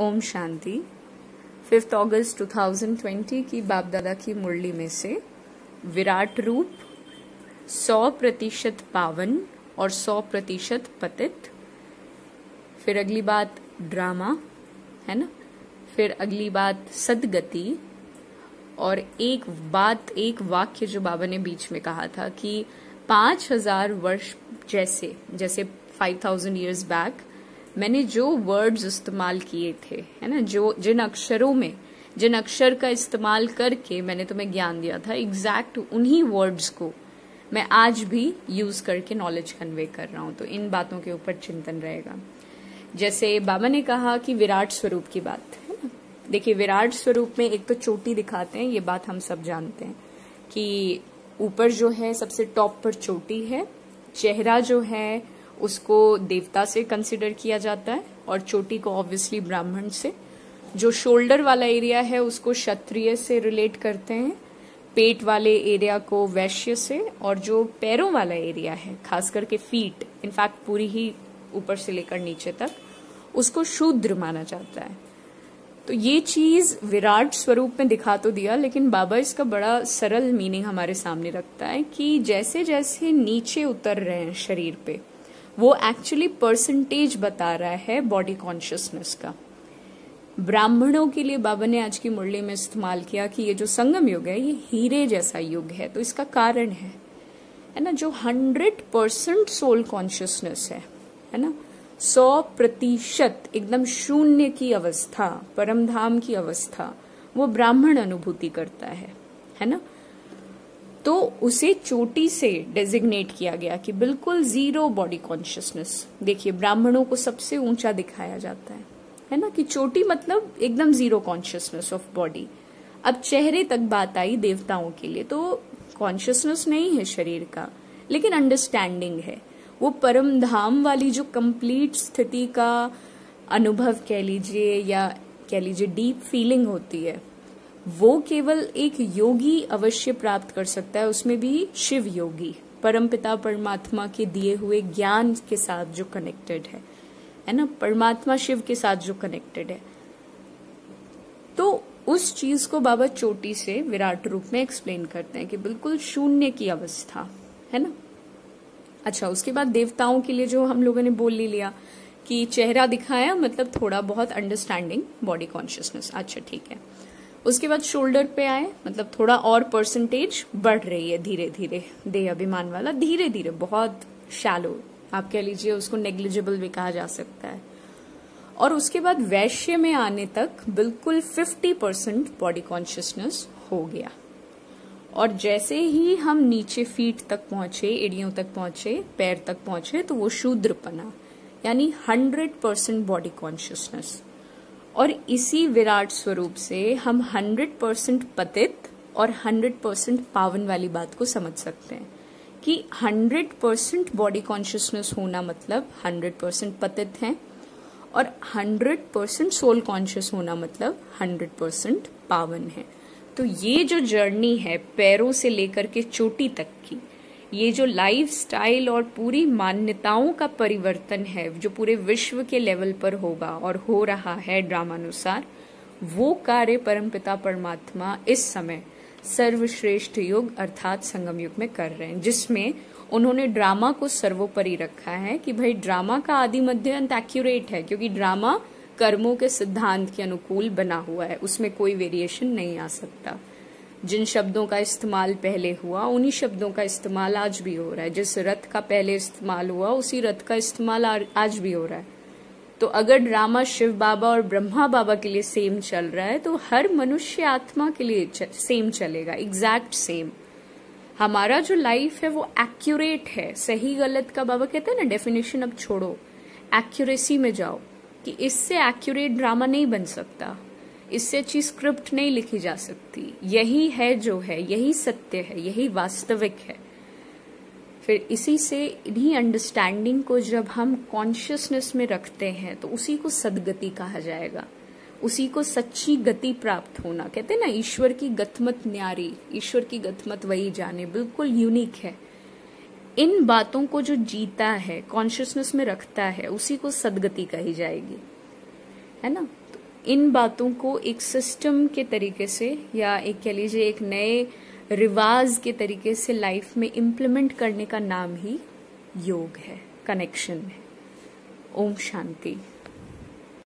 Om Shanti. Fifth अगस्त 2020 की बाप दादा की मुरली में से विराट रूप, सौ प्रतिशत पावन और सौ प्रतिशत पतित। फिर अगली बात ड्रामा, है ना? फिर अगली बात सदगति और एक बात, एक वाक्य जो बाबा ने बीच में कहा था कि पाँच हज़ार वर्ष जैसे जैसे फाइव थाउज़ेंड ईयर्स बैक मैंने जो वर्ड्स इस्तेमाल किए थे, है ना, जो, जिन अक्षरों में, जिन अक्षर का इस्तेमाल करके मैंने तुम्हें ज्ञान दिया था एग्जैक्ट उन्हीं वर्ड्स को मैं आज भी यूज़ करके नॉलेज कन्वे कर रहा हूँ तो इन बातों के ऊपर चिंतन रहेगा। जैसे बाबा ने कहा कि विराट स्वरूप की बात, है ना? देखिए, विराट स्वरूप में एक तो चोटी दिखाते हैं, ये बात हम सब जानते हैं कि ऊपर जो है सबसे टॉप पर चोटी है, चेहरा जो है उसको देवता से कंसिडर किया जाता है और चोटी को ऑब्वियसली ब्राह्मण से। जो शोल्डर वाला एरिया है, उसको क्षत्रिय से रिलेट करते हैं, पेट वाले एरिया को वैश्य से और जो पैरों वाला एरिया है, खास करके फीट इनफैक्ट पूरी ही ऊपर से लेकर नीचे तक, उसको शूद्र माना जाता है। तो ये चीज़ विराट स्वरूप में दिखा तो दिया, लेकिन बाबा इसका बड़ा सरल मीनिंग हमारे सामने रखता है कि जैसे जैसे नीचे उतर रहे हैं शरीर पे वो एक्चुअली परसेंटेज बता रहा है बॉडी कॉन्शियसनेस का। ब्राह्मणों के लिए बाबा ने आज की मुरली में इस्तेमाल किया कि ये जो संगम युग है, ये हीरे जैसा युग है तो इसका कारण है। है ना? जो हंड्रेड परसेंट सोल कॉन्शियसनेस है है ना? सौ प्रतिशत एकदम शून्य की अवस्था, परमधाम की अवस्था, वो ब्राह्मण अनुभूति करता है है ना? तो उसे चोटी से डेजिग्नेट किया गया कि बिल्कुल ज़ीरो बॉडी कॉन्शियसनेस देखिए, ब्राह्मणों को सबसे ऊँचा दिखाया जाता है। है ना? कि चोटी मतलब एकदम ज़ीरो कॉन्शियसनेस ऑफ़ बॉडी अब चेहरे तक बात आई देवताओं के लिए तो कॉन्शियसनेस नहीं है शरीर का, लेकिन अंडरस्टैंडिंग है। वो परम धाम वाली जो कंप्लीट स्थिति का अनुभव कह लीजिए या कह लीजिए डीप फीलिंग होती है वो केवल एक योगी अवश्य प्राप्त कर सकता है, उसमें भी शिव योगी, परमपिता परमात्मा के दिए हुए ज्ञान के साथ जो कनेक्टेड है। है ना? परमात्मा शिव के साथ जो कनेक्टेड है। तो उस चीज़ को बाबा चोटी से विराट रूप में एक्सप्लेन करते हैं कि बिल्कुल शून्य की अवस्था, है ना? अच्छा उसके बाद देवताओं के लिए जो हम लोगों ने बोल लिया कि चेहरा दिखाया मतलब थोड़ा बहुत अंडरस्टैंडिंग बॉडी कॉन्शियसनेस अच्छा ठीक है। उसके बाद शोल्डर पे आए मतलब थोड़ा और परसेंटेज बढ़ रही है धीरे धीरे। देह अभिमान वाला धीरे धीरे, बहुत शैलो आप कह लीजिए उसको नेग्लिजिबल भी कहा जा सकता है। और उसके बाद वैश्य में आने तक बिल्कुल 50 परसेंट बॉडी कॉन्शियसनेस हो गया। और जैसे ही हम नीचे फीट तक पहुँचे, एड़ियों तक पहुँचे, पैर तक पहुँचे तो वो शूद्रपना, यानी 100 परसेंट बॉडी कॉन्शियसनेस और इसी विराट स्वरूप से हम 100 परसेंट पतित और 100 परसेंट पावन वाली बात को समझ सकते हैं कि 100 परसेंट बॉडी कॉन्शियसनेस होना मतलब 100 परसेंट पतित है और 100 परसेंट सोल कॉन्शियस होना मतलब 100 परसेंट पावन है। तो ये जो जर्नी है पैरों से लेकर के चोटी तक की ये जो लाइफ स्टाइल और पूरी मान्यताओं का परिवर्तन है, जो पूरे विश्व के लेवल पर होगा और हो रहा है ड्रामानुसार वो कार्य परमपिता परमात्मा इस समय सर्वश्रेष्ठ युग अर्थात संगम युग में कर रहे हैं, जिसमें उन्होंने ड्रामा को सर्वोपरि रखा है कि भाई ड्रामा का आदि मध्य अंत एक्यूरेट है, क्योंकि ड्रामा कर्मों के सिद्धांत के अनुकूल बना हुआ है, उसमें कोई वेरिएशन नहीं आ सकता। जिन शब्दों का इस्तेमाल पहले हुआ, उन्हीं शब्दों का इस्तेमाल आज भी हो रहा है। जिस रथ का पहले इस्तेमाल हुआ, उसी रथ का इस्तेमाल आज भी हो रहा है। तो अगर ड्रामा शिव बाबा और ब्रह्मा बाबा के लिए सेम चल रहा है तो हर मनुष्य आत्मा के लिए सेम चलेगा एग्जैक्ट सेम हमारा जो लाइफ है वो एक्यूरेट है, सही गलत का बाबा कहते हैं ना डेफिनेशन अब छोड़ो। एक्यूरेसी में जाओ, कि इससे एक्यूरेट ड्रामा नहीं बन सकता। इससे अच्छी स्क्रिप्ट नहीं लिखी जा सकती। यही है जो है, यही सत्य है, यही वास्तविक है। फिर इसी से इन्हीं अंडरस्टैंडिंग को जब हम कॉन्शियसनेस में रखते हैं तो उसी को सदगति कहा जाएगा। उसी को सच्ची गति प्राप्त होना। कहते हैं ना, ईश्वर की गतमत न्यारी, ईश्वर की गतमत वही जाने। बिल्कुल यूनिक है। इन बातों को जो जीता है कॉन्शियसनेस में रखता है, उसी को सदगति कही जाएगी। है ना? इन बातों को एक सिस्टम के तरीके से या एक कह लीजिए एक नए रिवाज के तरीके से लाइफ में इम्प्लीमेंट करने का नाम ही योग है कनेक्शन है। ओम शांति।